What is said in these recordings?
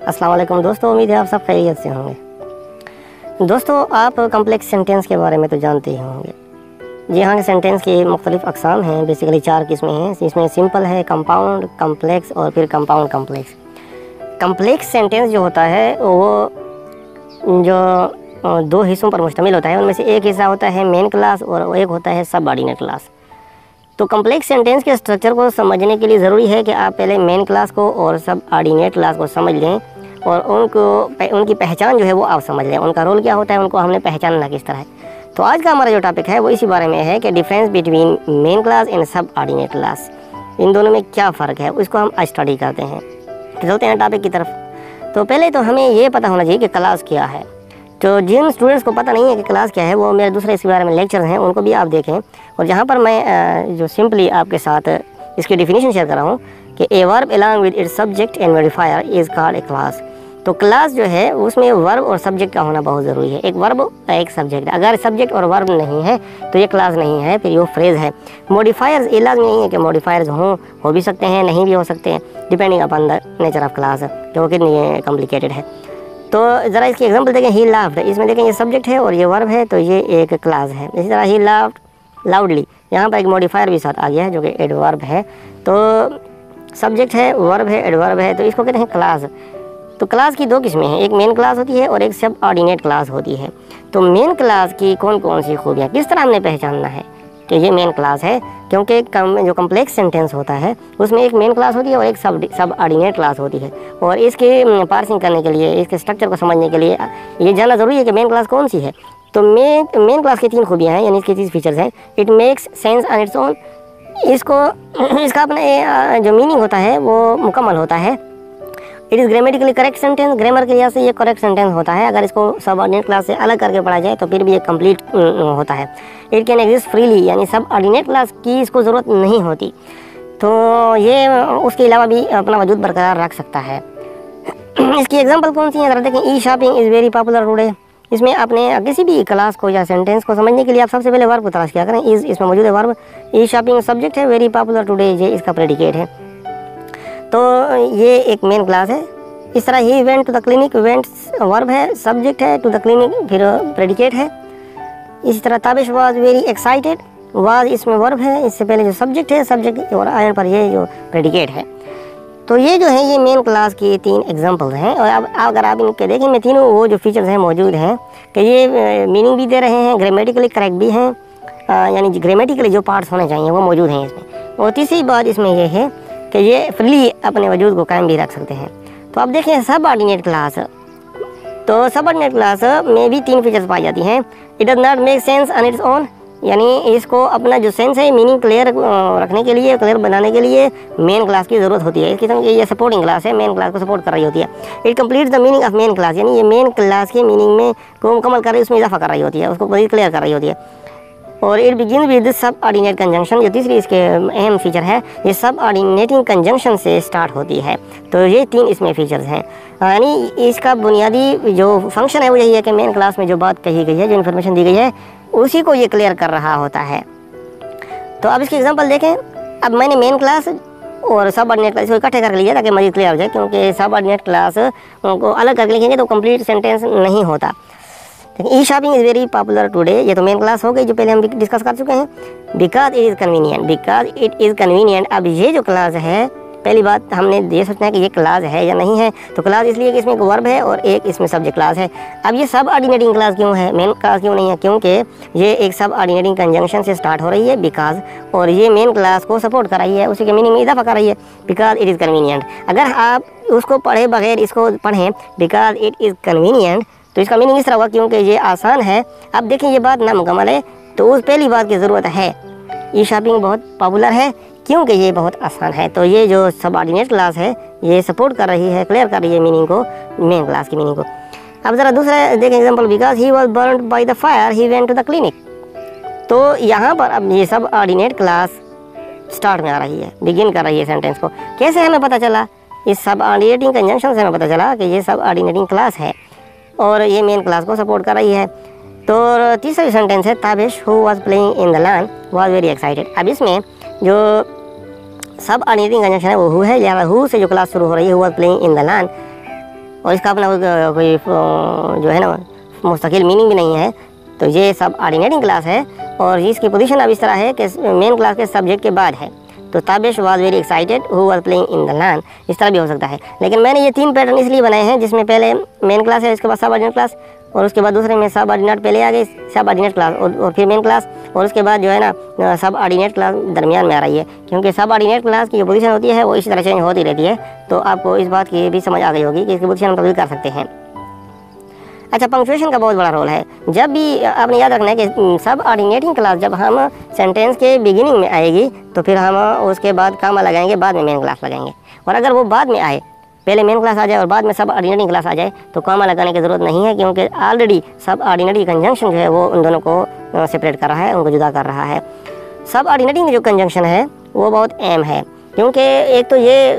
अस्सलाम वालेकुम दोस्तों, उम्मीद है आप सब खैरियत से होंगे। दोस्तों, आप कम्प्लेक्स सेंटेंस के बारे में तो जानते ही होंगे। जी हाँ सेंटेंस की मुख्तलिफ़ अकसाम हैं बेसिकली चार किस्में हैं। इसमें सिंपल है कंपाउंड कम्प्लेक्स और फिर कंपाउंड कम्प्लेक्स कम्प्लेक्स सेंटेंस जो होता है, वो जो दो हिस्सों पर मुश्तमिल होता है। उनमें से एक हिस्सा होता है मेन क्लास और एक होता है सब ऑर्डिनेट क्लास तो कम्प्लेक्स सेंटेंस के स्ट्रक्चर को समझने के लिए ज़रूरी है कि आप पहले मेन क्लास को और सब ऑर्डिनेट क्लास को समझ लें और उनको उनकी पहचान जो है वो आप समझ लें। उनका रोल क्या होता है, उनको हमने पहचानना किस तरह है। तो आज का हमारा जो टॉपिक है, वो इसी बारे में है कि difference between main clause and subordinate clause इन दोनों में क्या फ़र्क है, उसको हम स्टडी करते हैं। चलते हैं टॉपिक की तरफ़। तो पहले तो हमें ये पता होना चाहिए कि क्लास क्या है। तो जिन स्टूडेंट्स को पता नहीं है कि क्लास क्या है, वो मेरे दूसरे इसके बारे में लेक्चर हैं, उनको भी आप देखें। और जहाँ पर मैं जो सिंपली आपके साथ इसकी डिफिनीशन शेयर कर रहा हूँ कि a verb along with its subject and verifier is called a clause तो क्लास जो है, उसमें वर्ब और सब्जेक्ट का होना बहुत ज़रूरी है। एक वर्ब एक सब्जेक्ट अगर सब्जेक्ट और वर्ब नहीं है तो ये क्लास नहीं है, फिर ये फ्रेज़ है। मॉडिफायर्स इलाज नहीं है कि मॉडिफायर्स हों, हो भी सकते हैं, नहीं भी हो सकते हैं depending upon the nature of clause जो कि नहीं कॉम्प्लिकेटेड है। तो ज़रा इसकी एग्जांपल देखें ही लाफ्ड इसमें देखें, ये सब्जेक्ट है और ये वर्ब है तो ये एक क्लास है। इसी तरह ही लाफ्ड लाउडली यहाँ पर एक मॉडिफायर भी साथ आ गया है, जो कि एडवर्ब है। तो सब्जेक्ट है वर्ब है एडवर्ब है तो इसको कहते हैं क्लास तो क्लास की दो किस्में हैं। एक मेन क्लास होती है और एक सब ऑर्डिनेट क्लास होती है। तो मेन क्लास की कौन कौन सी खूबियाँ, किस तरह हमने पहचानना है? कि ये मेन क्लास है, क्योंकि कम, जो कम्प्लेक्स सेंटेंस होता है, उसमें एक मेन क्लास होती है और एक सब सब ऑर्डिनेट क्लास होती है। और इसके पार्सिंग करने के लिए, इसके स्ट्रक्चर को समझने के लिए, ये जानना ज़रूरी है कि मेन क्लास कौन सी है। तो मेन मेन क्लास की तीन खूबियाँ हैं, यानी इसकी तीन फीचर्स हैं। It makes sense on its own इसको, इसका अपने जो मीनिंग होता है, वो मुकम्मल होता है। It is grammatically correct sentence grammar के लिहाज से ये करेक्ट सेंटेंस होता है। अगर इसको सब ऑर्डिनेट क्लास से अलग करके पढ़ा जाए तो फिर भी ये कंप्लीट होता है। इट कैन एग्जिस्ट फ्रीली यानी सब ऑर्डिनेट क्लास की इसको ज़रूरत नहीं होती। तो ये उसके अलावा भी अपना वजूद बरकरार रख सकता है। इसकी एग्ज़ाम्पल कौन सी है? ज़रा देखें e shopping is very popular today इसमें आपने किसी भी क्लास को या सेंटेंस को समझने के लिए आप सबसे पहले वर्ब को तलाश किया करें। इस, इसमें मौजूद है वर्ब ई शॉपिंग सब्जेक्ट है वेरी पॉपुलर टुडे ये इसका प्रेडिकेट है। तो ये एक मेन क्लास है। इस तरह ही he went to the clinic he went verb है सब्जेक्ट है टू द क्लिनिक फिर प्रेडिकेट है। इसी तरह Tabish was very excited was इसमें वर्ब है, इससे पहले जो सब्जेक्ट है सब्जेक्ट और आयन पर ये जो प्रेडिकेट है। तो ये जो है, ये मेन क्लास की तीन एग्जांपल्स हैं। और अब, अगर आप इनके देखें, मैं तीनों वो जो फीचर्स हैं, मौजूद हैं, कि ये मीनिंग भी दे रहे हैं ग्रामेटिकली करेक्ट भी हैं यानी ग्रामेटिकली जो पार्ट्स होने चाहिए, वो मौजूद हैं इसमें। और तीसरी बात इसमें यह है कि ये फ्री अपने वजूद को कायम भी रख सकते हैं। तो आप देखें सब ऑर्डिनेट क्लास तो सब ऑर्डिनेट क्लास में भी तीन फीचर्स पाई जाती हैं। It does not make sense on its own यानी इसको अपना जो सेंस है मीनिंग क्लियर रखने के लिए क्लियर बनाने के लिए मेन क्लास की ज़रूरत होती है। इसकी की ये सपोर्टिंग क्लास है मेन क्लास को सपोर्ट कर रही होती है। It complete the meaning of main clause यानी ये मेन क्लास के मीनिंग में को मुकम्मल कर रही है, उसमें इजाफा कर रही होती है, उसको क्लियर कर रही होती है। और it begin with subordinate conjunction जो तीसरी इसके अहम फीचर है, ये सब ऑर्डिनेटिंग कंजंक्शन से स्टार्ट होती है। तो ये तीन इसमें फीचर्स हैं। यानी इसका बुनियादी जो फ़ंक्शन है, वो यही है कि मेन क्लास में जो बात कही गई है, जो इन्फॉर्मेशन दी गई है, उसी को ये क्लियर कर रहा होता है। तो अब इसकी एग्ज़ाम्पल देखें। अब मैंने मेन क्लास और सब ऑर्डिनेट क्लास इसको इकट्ठे करके लिया ताकि मजीद क्लियर हो जाए, क्योंकि सब ऑर्डिनेट क्लास को अलग करके लिखेंगे तो कंप्लीट सेंटेंस नहीं होता। E shopping is very popular today ये तो मेन क्लास हो गई जो पहले हम डिस्कस कर चुके हैं। Because it is convenient because it is convenient अब ये जो क्लास है, पहली बात हमने ये सोचना है कि ये क्लास है या नहीं है तो क्लास इसलिए कि इसमें एक वर्ब है और एक इसमें सब्जेक्ट क्लास है। अब ये सब ऑर्डिनेटिंग क्लास क्यों है? मेन क्लास क्यों नहीं है? क्योंकि ये एक सब ऑर्डिनेटिंग कंजंक्शन से स्टार्ट हो रही है बिकॉज़ और ये मेन क्लास को सपोर्ट कर रही है, उसी के मीनिंग में इजाफा कर रही है। बिकॉज़ इट इज़ कन्वीनियंट अगर आप उसको पढ़े बगैर इसको पढ़ें बिकॉज़ इट इज़ कन्वीनियंट तो इसका मीनिंग इस तरह हुआ क्योंकि ये आसान है। अब देखें ये बात नामुकम्मल है तो उस पहली बात की ज़रूरत है। ये शॉपिंग बहुत पॉपुलर है, क्योंकि ये बहुत आसान है। तो ये जो सब ऑर्डिनेट क्लास है, ये सपोर्ट कर रही है क्लियर कर रही है मीनिंग को मेन क्लास की मीनिंग को। अब ज़रा दूसरा देखें example because he was burn by the fire he went to the clinic तो यहाँ पर अब ये सब ऑर्डिनेट क्लास स्टार्ट में आ रही है बिगिन कर रही है सेंटेंस को। कैसे हमें पता चला? इस सब ऑर्डिनेटिंग कंजंक्शन से हमें पता चला कि ये सब ऑर्डिनेटिंग क्लास है। और ये मेन क्लास को सपोर्ट कर रही है। तो तीसरी सेंटेंस है Tabish who was playing in the land was very excited अब इसमें जो सब अनिटिंग कंजंक्शन है, वो हु है लिहाजा हु से जो क्लास शुरू हो रही है was playing in the land और इसका अपना कोई जो है ना मुस्तकिल मीनिंग भी नहीं है। तो ये सब ऑर्डिनेटिंग क्लास है, और इसकी पोजीशन अब इस तरह है कि मेन क्लास के सब्जेक्ट के बाद है। तो Tabish was very excited who was playing in the land इस तरह भी हो सकता है। लेकिन मैंने ये तीन पैटर्न इसलिए बनाए हैं जिसमें पहले मेन क्लास है इसके बाद सब ऑर्डिनेट क्लास और उसके बाद दूसरे में सब ऑर्डिनेट पहले आ गई सब ऑर्डिनेट क्लास और, और फिर मेन क्लास और उसके बाद जो है ना सब ऑर्डिनेट क्लास दरमियान में आ रही है। क्योंकि सब ऑर्डिनेट क्लास की जो पोजीशन होती है वो इसी तरह चेंज होती रहती है। तो आपको इस बात की भी समझ आ गई होगी कि इसकी पोजीशन हम तब्दील कर सकते हैं। अच्छा पंक्चुएशन का बहुत बड़ा रोल है। जब भी आपने याद रखना है कि सब ऑर्डिनेटिंग क्लास जब हम सेंटेंस के बिगिनिंग में आएगी तो फिर हम उसके बाद कामा लगाएँगे, बाद में मेन क्लास लगाएँगे। और अगर वो बाद में आए, पहले मेन क्लास आ जाए और बाद में सब ऑर्डिनेटिंग क्लास आ जाए तो कामा लगाने की ज़रूरत नहीं है, क्योंकि ऑलरेडी सब ऑर्डिनेटरी कंजंक्शन जो है, वो उन दोनों को सेपरेट कर रहा है, उनको जुदा कर रहा है। सब ऑर्डिनेटिंग जो कंजंक्शन है, वो बहुत अहम है। क्योंकि एक तो ये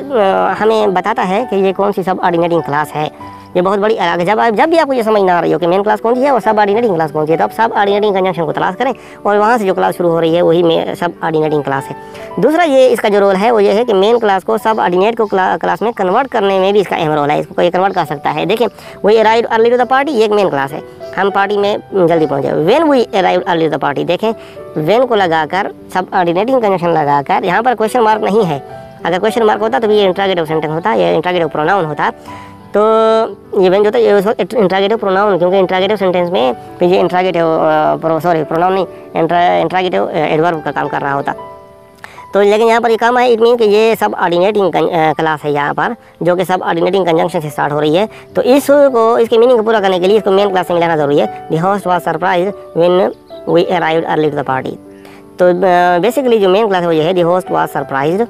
हमें बताता है कि ये कौन सी सब ऑर्डिनेटिंग क्लास है। ये बहुत बड़ी अलग जब जब भी आपको ये समझ ना आ रही हो कि मेन क्लास कौन सी है और सब ऑर्डिनेटिंग क्लास कौन सी है तो आप सब ऑर्डिनेटिंग कंजंक्शन को तलाश करें और वहाँ से जो क्लास शुरू हो रही है, वही सब ऑर्डिनेटिंग क्लास है। दूसरा ये इसका जो रोल है, वो ये है कि मेन क्लास को सब ऑर्डिनेट को क्लास में कन्वर्ट करने में भी इसका अहम रोल है। इसको कोई कन्वर्ट कर सकता है। देखें वही arrive early to the party ये एक मेन क्लास है। हम पार्टी में जल्दी पहुँचे when we arrive early to the party देखें वेन को लगाकर, सब ऑर्डिनेटिंग कंजंक्शन लगाकर, यहाँ पर क्वेश्चन मार्क नहीं है। अगर क्वेश्चन मार्क होता तो ये इंट्रागेटिव सेंटेंस होता, या इंट्रागेटिव प्रोनाउन होता। तो वेन जो था, ये इंट्रागेटिव प्रोनाउन क्योंकि इंट्रागेटिव सेंटेंस में ये इंट्रागेटिव सॉरी प्रोनाउन नहीं इंट्रागेटिव एडवर्ब का काम कर रहा होता। तो लेकिन यहाँ पर ये काम है इट मीन कि ये सब ऑर्डिनेटिंग क्लास है यहाँ पर, जो कि सब ऑर्डिनेटिंग कंजंक्शन से स्टार्ट हो रही है। तो इसको इसके मीनिंग को पूरा करने के लिए इसको मेन क्लास में मिलाना ज़रूरी है। The host was surprise when we arrive early to the party तो बेसिकली जो मेन क्लास है वो ये है दी होस्ट वॉज़ सरप्राइज़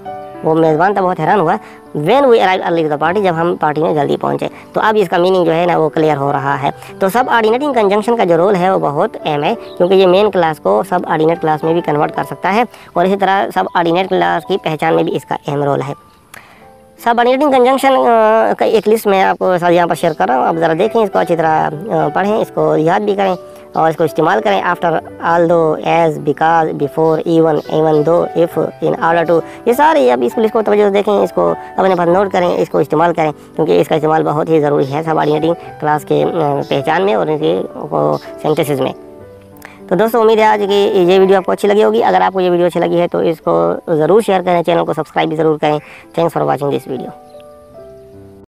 वो मेज़बान तो बहुत हैरान हुआ। When we arrive early the party जब हम पार्टी में जल्दी पहुँचे तो अब इसका मीनिंग जो है ना, वो क्लियर हो रहा है। तो सब ऑर्डिनेटिंग कंजंक्शन का जो रोल है, वो बहुत अहम है, क्योंकि ये मेन क्लास को सब आर्डिनेट क्लास में भी कन्वर्ट कर सकता है, और इसी तरह सब आर्डिनेट क्लास की पहचान में भी इसका अहम रोल है। सब ऑर्डिनेटिंग कंजंक्शन का एक लिस्ट मैं आपको सर यहाँ पर शेयर कर रहा हूँ। आप ज़रा देखें, इसको अच्छी तरह पढ़ें, इसको याद भी करें और इसको इस्तेमाल करें। After all though as because before even even though if in order to ये सारे अब इस पुलिस को तवज्जो देखें, इसको अपने पास नोट करें, इसको इस्तेमाल करें, क्योंकि इसका इस्तेमाल बहुत ही ज़रूरी है सब ऑर्डिनेटिंग क्लास के पहचान में और इनके सेंटेंसेस में। तो दोस्तों, उम्मीद है आज की ये वीडियो आपको अच्छी लगी होगी। अगर आपको ये वीडियो अच्छी लगी है तो इसको ज़रूर शेयर करें चैनल को सब्सक्राइब भी ज़रूर करें। Thanks for watching this video